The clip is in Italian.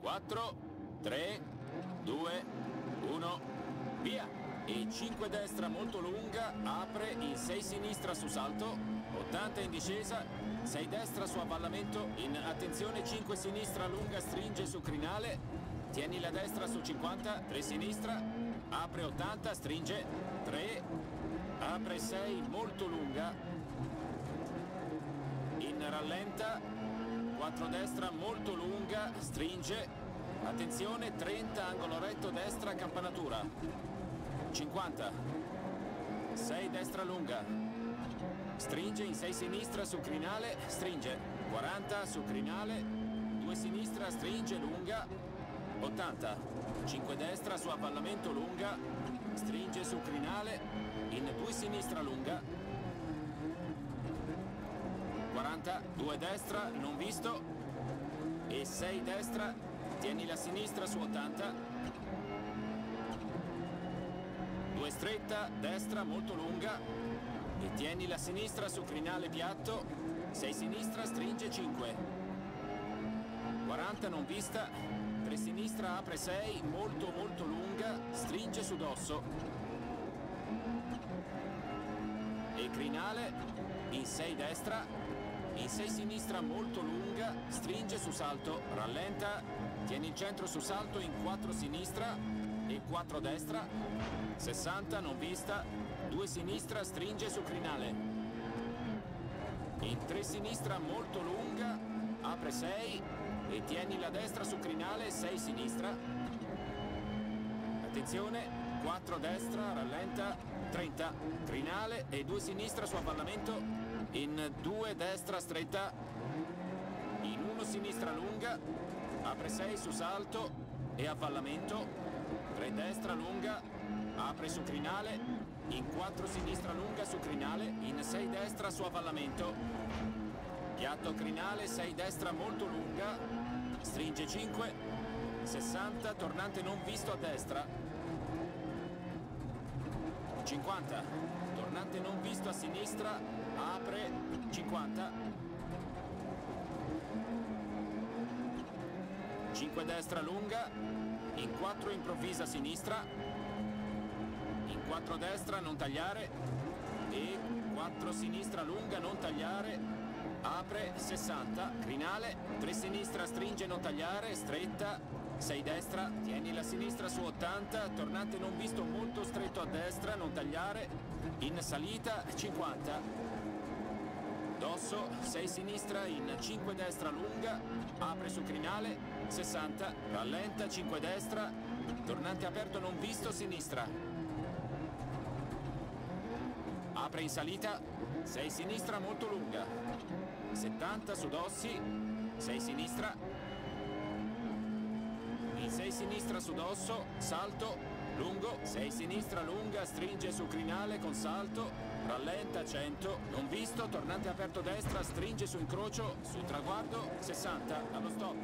4, 3, 2, 1, via! E 5 destra molto lunga, apre in 6 sinistra su salto, 80 in discesa, 6 destra su avvallamento, in attenzione 5 sinistra lunga, stringe su crinale, tieni la destra su 50, 3 sinistra, apre 80, stringe, 3, apre 6 molto lunga, in rallenta, 4 destra molto lunga, stringe, attenzione 30 angolo retto destra campanatura, 50, 6 destra lunga, stringe in 6 sinistra su crinale, stringe, 40 su crinale, 2 sinistra stringe lunga, 80, 5 destra su avvallamento lunga, stringe su crinale, in 2 sinistra lunga, 40, 2 destra, non visto, e 6 destra, tieni la sinistra su 80, 2 stretta, destra molto lunga, e tieni la sinistra su crinale piatto, 6 sinistra, stringe 5, 40 non vista, 3 sinistra, apre 6, molto molto lunga, stringe su dosso, e crinale, in 6 destra, in 6 sinistra molto lunga, stringe su salto, rallenta, tieni il centro su salto in 4 sinistra e 4 destra, 60 non vista, 2 sinistra, stringe su crinale. In 3 sinistra molto lunga, apre 6 e tieni la destra su crinale, 6 sinistra. Attenzione, 4 destra, rallenta, 30, crinale e 2 sinistra su avvallamento, in 2 destra stretta, in 1 sinistra lunga, apre 6 su salto e avvallamento, 3 destra lunga, apre su crinale, in 4 sinistra lunga su crinale, in 6 destra su avvallamento, piatto crinale, 6 destra molto lunga, stringe 5, 60, tornante non visto a destra, 50, tornante non visto a sinistra, apre 50, 5 destra lunga, in 4 improvvisa sinistra, in 4 destra non tagliare e 4 sinistra lunga non tagliare, apre 60, crinale, 3 sinistra stringe non tagliare, stretta, 6 destra, tieni la sinistra su 80, tornante non visto molto stretto a destra, non tagliare, in salita 50. Dosso, 6 sinistra in 5 destra lunga, apre su crinale, 60, rallenta 5 destra, tornante aperto non visto sinistra. Apre in salita, 6 sinistra molto lunga, 70 su Dossi, 6 sinistra, in 6 sinistra su dosso, salto, lungo, 6 sinistra lunga, stringe su crinale con salto, rallenta 100, non visto, tornante aperto destra, stringe su incrocio, su traguardo, 60, allo stop.